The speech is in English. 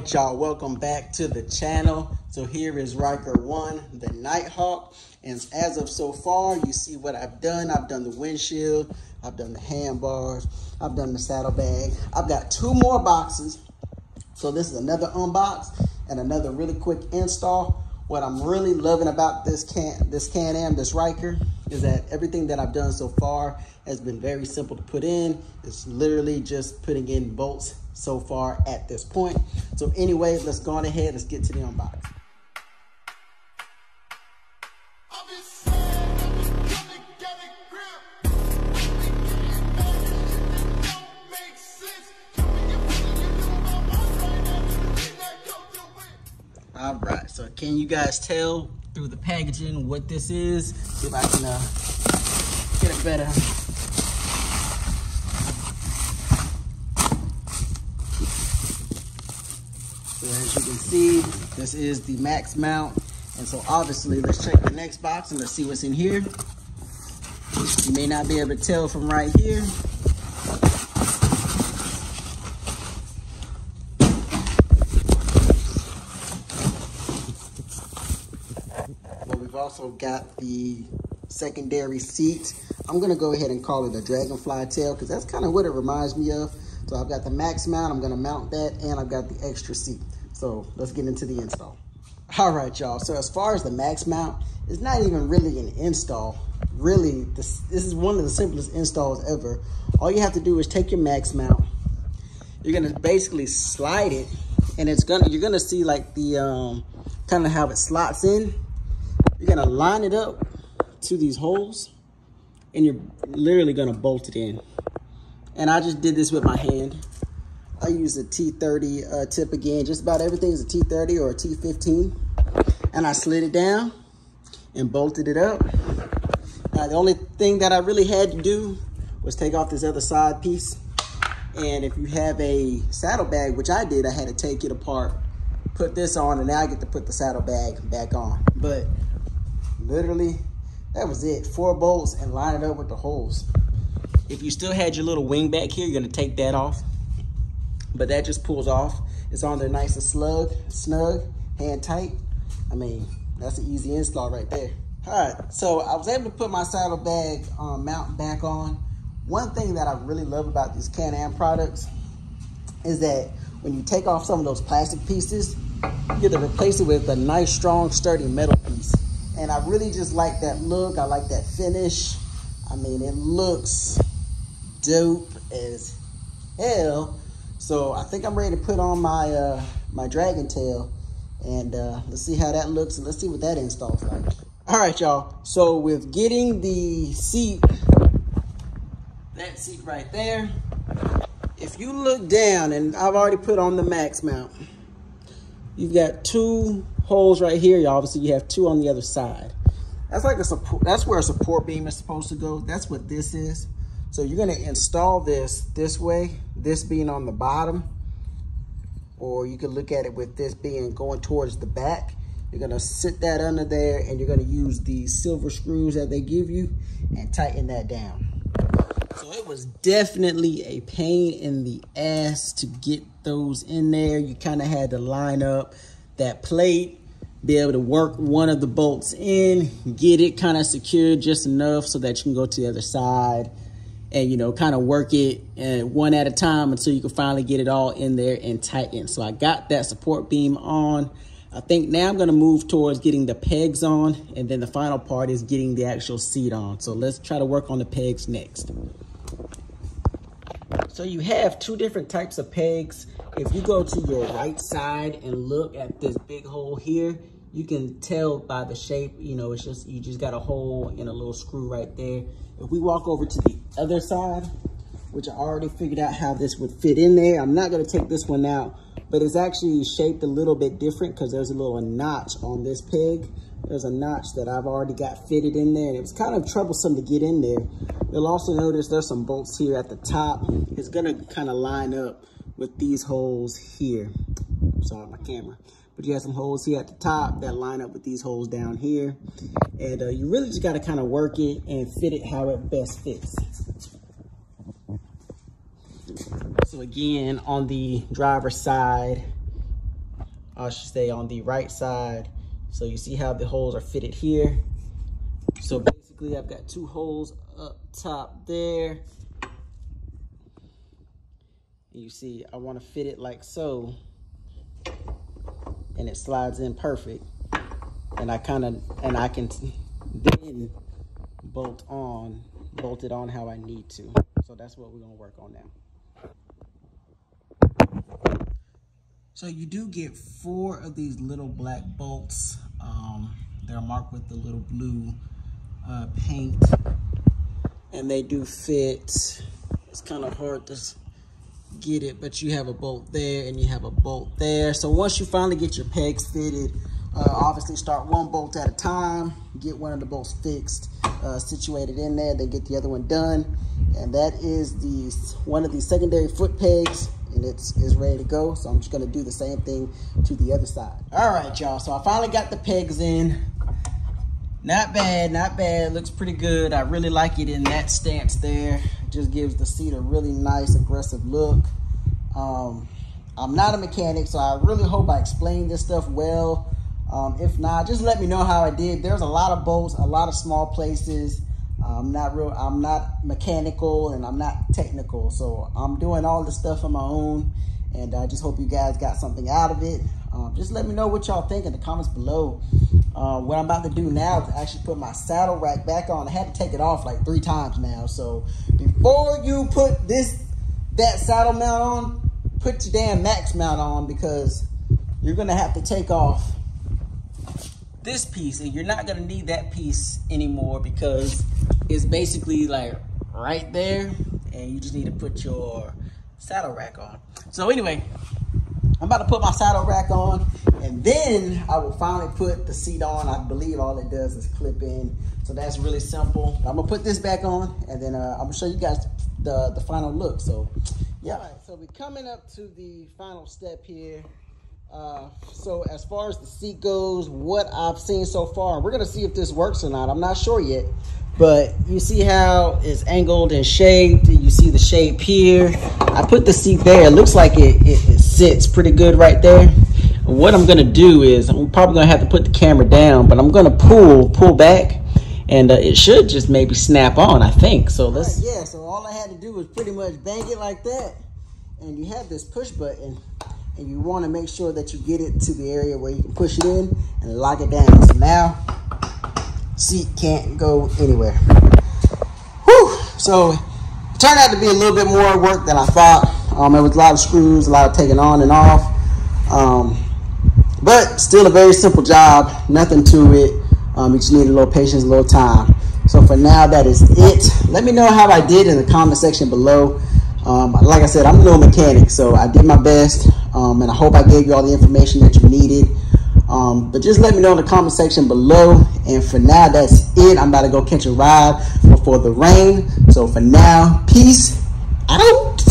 right, y'all, welcome back to the channel. So here is Ryker 1, the Nighthawk. And as of so far, you see what I've done. I've done the windshield, I've done the handbars, I've done the saddlebag. I've got two more boxes. So this is another unbox and another really quick install. What I'm really loving about this can this Can-Am, this Ryker, is that everything that I've done so far has been very simple to put in. It's literally just putting in bolts so far at this point. So anyway, let's go on ahead. Let's get to the unboxing. All right, so can you guys tell through the packaging what this is? If I can uh, get a better. So as you can see, this is the max mount. And so obviously, let's check the next box and let's see what's in here. You may not be able to tell from right here, But we've also got the secondary seat. I'm gonna go ahead and call it a dragonfly tail because that's kind of what it reminds me of. So I've got the max mount, I'm gonna mount that, and I've got the extra seat. So let's get into the install. All right, y'all, so as far as the max mount, it's not even really an install. Really, this, this is one of the simplest installs ever. All you have to do is take your max mount. You're gonna basically slide it, and it's gonna you're gonna see like the um, kind of how it slots in you're gonna line it up to these holes and you're literally gonna bolt it in. And I just did this with my hand. I use a T30 uh, tip again. Just about everything is a T30 or a T15. And I slid it down and bolted it up. Now, the only thing that I really had to do was take off this other side piece. And if you have a saddlebag, which I did, I had to take it apart, put this on, and now I get to put the saddlebag back on. But literally, that was it. Four bolts and line it up with the holes. If you still had your little wing back here, you're gonna take that off. But that just pulls off. It's on there nice and slug, snug, hand tight. I mean, that's an easy install right there. All right, so I was able to put my saddlebag um, mount back on. One thing that I really love about these Can-Am products is that when you take off some of those plastic pieces, you get to replace it with a nice, strong, sturdy metal piece. And I really just like that look. I like that finish. I mean, it looks dope as hell. So I think I'm ready to put on my uh, my dragon tail and uh, let's see how that looks and let's see what that installs like. All right, y'all. So with getting the seat, that seat right there, if you look down and I've already put on the max mount, you've got two holes right here. Obviously, you have two on the other side. That's like a support. That's where a support beam is supposed to go. That's what this is. So you're to install this this way, this being on the bottom, or you can look at it with this being going towards the back. You're to sit that under there and you're to use these silver screws that they give you and tighten that down. So it was definitely a pain in the ass to get those in there. You kind of had to line up that plate be able to work one of the bolts in, get it kind of secured just enough so that you can go to the other side and, you know, kind of work it uh, one at a time until you can finally get it all in there and tighten. So I got that support beam on. I think now I'm going to move towards getting the pegs on and then the final part is getting the actual seat on. So let's try to work on the pegs next. So you have two different types of pegs. If you go to your right side and look at this big hole here, you can tell by the shape, you know, it's just, you just got a hole and a little screw right there. If we walk over to the other side, which I already figured out how this would fit in there. I'm not gonna take this one out, but it's actually shaped a little bit different because there's a little notch on this peg. There's a notch that I've already got fitted in there and it was kind of troublesome to get in there. You'll also notice there's some bolts here at the top. It's gonna kind of line up with these holes here. Sorry, my camera. But you have some holes here at the top that line up with these holes down here. And uh, you really just got to kind of work it and fit it how it best fits. So again, on the driver's side, I should say on the right side. So you see how the holes are fitted here. So basically I've got two holes up top there. You see, I want to fit it like so. And it slides in perfect. And I kind of, and I can then bolt on, bolt it on how I need to. So that's what we're to work on now. So you do get four of these little black bolts. Um, they're marked with the little blue uh, paint. And they do fit. It's kind of hard to get it, but you have a bolt there and you have a bolt there. So once you finally get your pegs fitted, uh, obviously start one bolt at a time, get one of the bolts fixed, uh, situated in there, then get the other one done. And that is the one of the secondary foot pegs and it's is ready to go. So I'm just gonna do the same thing to the other side. All right, y'all. So I finally got the pegs in. Not bad, not bad. Looks pretty good. I really like it in that stance there. Just gives the seat a really nice, aggressive look. Um, I'm not a mechanic, so I really hope I explained this stuff well. Um, if not, just let me know how I did. There's a lot of bolts, a lot of small places. I'm not real. I'm not mechanical and I'm not technical. So I'm doing all this stuff on my own, and I just hope you guys got something out of it. Um, just let me know what y'all think in the comments below. Uh, what I'm about to do now is actually put my saddle rack back on. I had to take it off like three times now. So before you put this that saddle mount on, put your damn max mount on because you're gonna have to take off this piece and you're not gonna need that piece anymore because it's basically like right there and you just need to put your saddle rack on. So anyway, I'm about to put my saddle rack on and then I will finally put the seat on. I believe all it does is clip in. So that's really simple. I'm gonna put this back on and then uh, I'm gonna show you guys the, the final look. So yeah, so we're coming up to the final step here. Uh, so as far as the seat goes, what I've seen so far, we're gonna see if this works or not. I'm not sure yet, but you see how it's angled and shaped. You see the shape here. I put the seat there. It looks like it, it, it sits pretty good right there. What I'm gonna do is I'm probably gonna have to put the camera down, but I'm gonna pull, pull back, and uh, it should just maybe snap on. I think so. Let's. Right, yeah. So all I had to do was pretty much bang it like that, and you have this push button and you want to make sure that you get it to the area where you can push it in and lock it down. So now, seat can't go anywhere. Whew. So it turned out to be a little bit more work than I thought. Um, it was a lot of screws, a lot of taking on and off. Um, but still a very simple job, nothing to it. Um, you just need a little patience, a little time. So for now, that is it. Let me know how I did in the comment section below. Um, like I said, I'm no mechanic, so I did my best. Um, and I hope I gave you all the information that you needed. Um, but just let me know in the comment section below. And for now, that's it. I'm about to go catch a ride before the rain. So for now, peace out.